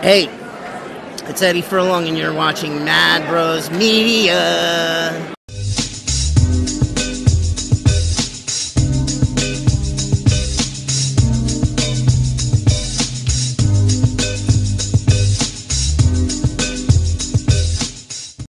Hey, it's Eddie Furlong, and you're watching Mad Bros Media.